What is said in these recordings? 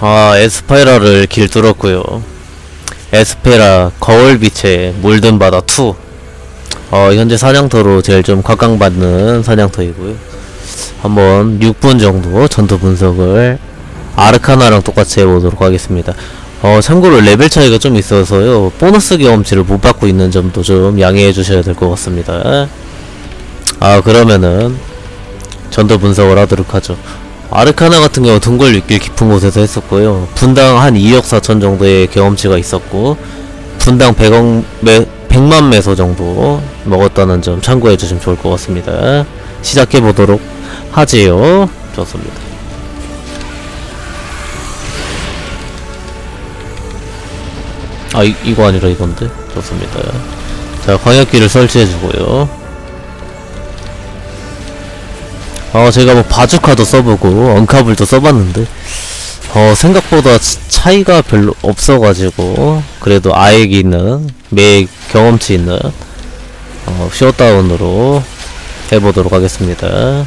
아 에스페라를 길들었고요. 에스페라 거울빛에 물든 바다 2 어, 현재 사냥터로 제일 좀 각광받는 사냥터이고요. 한번 6분 정도 전투 분석을 아르카나랑 똑같이 해보도록 하겠습니다. 어, 참고로 레벨 차이가 좀 있어서요. 보너스 경험치를 못 받고 있는 점도 좀 양해해 주셔야 될 것 같습니다. 아 그러면은 전투 분석을 하도록 하죠 아르카나 같은 경우 등골 6길 깊은 곳에서 했었고요. 분당 한 2억 4천 정도의 경험치가 있었고 분당 100억 매, 100만 매소 정도 먹었다는 점 참고해 주시면 좋을 것 같습니다. 시작해 보도록 하지요. 좋습니다. 아 이, 이거 아니라 이건데 좋습니다. 자 광역기를 설치해 주고요. 어 제가 뭐 바주카도 써보고 언카블도 써봤는데 어 생각보다 치- 차이가 별로 없어가지고 그래도 아액이 있는 매 경험치 있는 어 쇼다운으로 해보도록 하겠습니다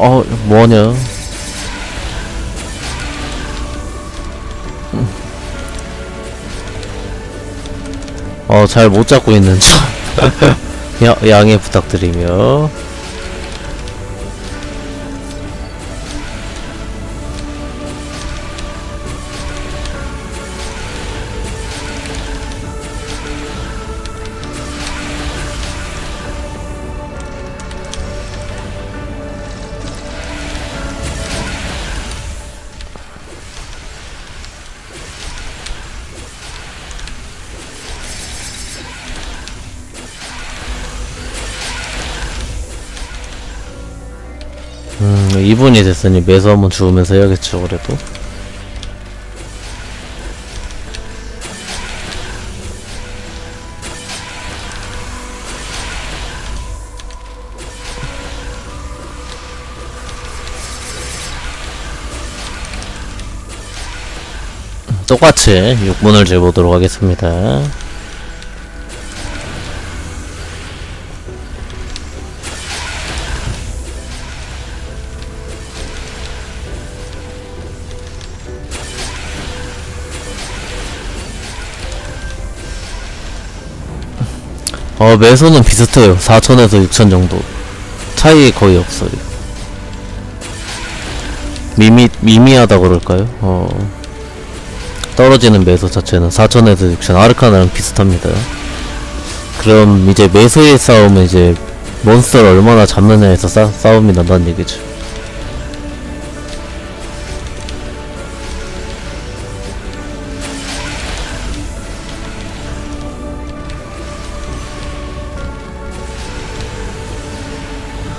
어 뭐냐? 어 잘 못 잡고 있는 점 야, 양해 부탁드리며 음 2분이 됐으니 매수 한번 주우면서 해야겠죠 그래도. 똑같이 6분을 재보도록 하겠습니다 어 매소는 비슷해요. 4천에서 6천 정도. 차이 거의 없어요. 미미 미미하다 그럴까요? 어. 떨어지는 매소 자체는 4천에서 6천. 아르카나랑 비슷합니다. 그럼 이제 매소의 싸움은 이제 몬스터를 얼마나 잡느냐에서 싸, 싸움이 난다는 얘기죠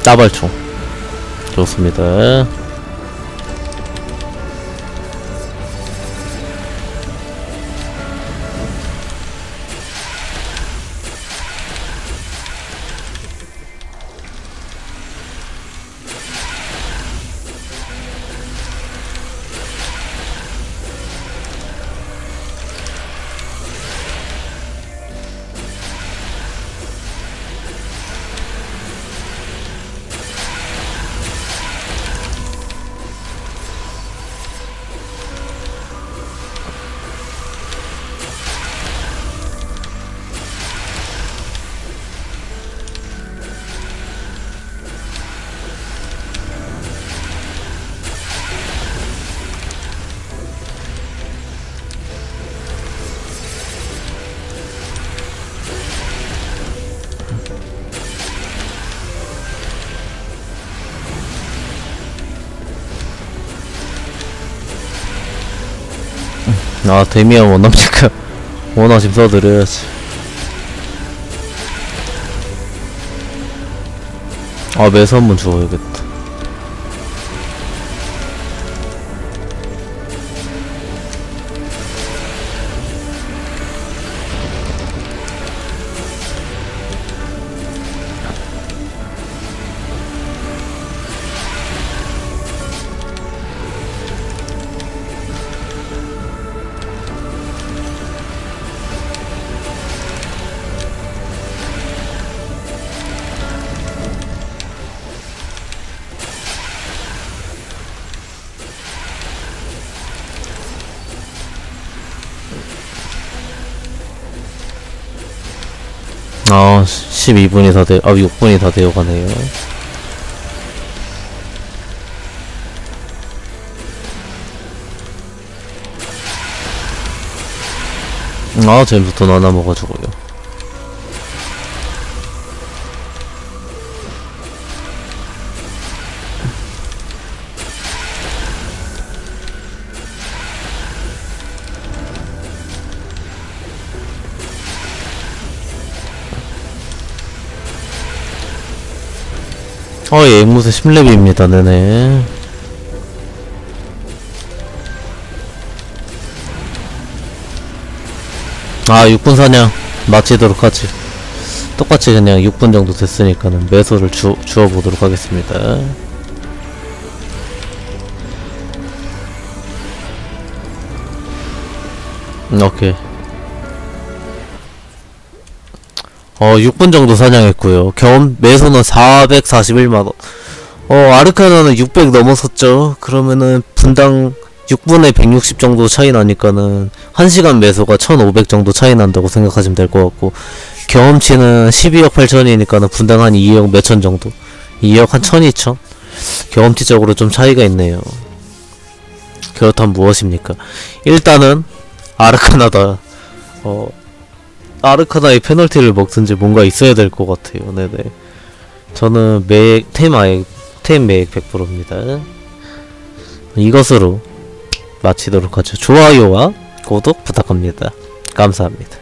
따발총. 좋습니다 아 데미안 원합니까? 원하심 써드려야지. 아 매수 한번 주워야겠다 아 12분이 다 돼, 아 6분이 다 되어가네요. 아 잼부터 나눠 먹어주고요 어, 예, 앵무새 10렙입니다, 네네. 아, 6분 사냥 마치도록 하지. 똑같이 그냥 6분 정도 됐으니까는 매소를 주, 주워보도록 하겠습니다. 음, 오케이. 어, 6분 정도 사냥했고요. 경험 매소는 441만원. 어, 아르카나는 600 넘었었죠. 그러면은 분당 6분에 160 정도 차이 나니까는 1시간 매소가 1500 정도 차이 난다고 생각하시면 될 것 같고 경험치는 12억 8천이니까는 분당 한 2억 몇천 정도 2억 한 1000, 2000 경험치적으로 좀 차이가 있네요 그렇다면 무엇입니까 일단은 아르카나다 어 아르카나의 페널티를 먹든지 뭔가 있어야 될 것 같아요. 네네. 저는 매액 테마액 템 매액 100%입니다. 이것으로 마치도록 하죠. 좋아요와 구독 부탁합니다. 감사합니다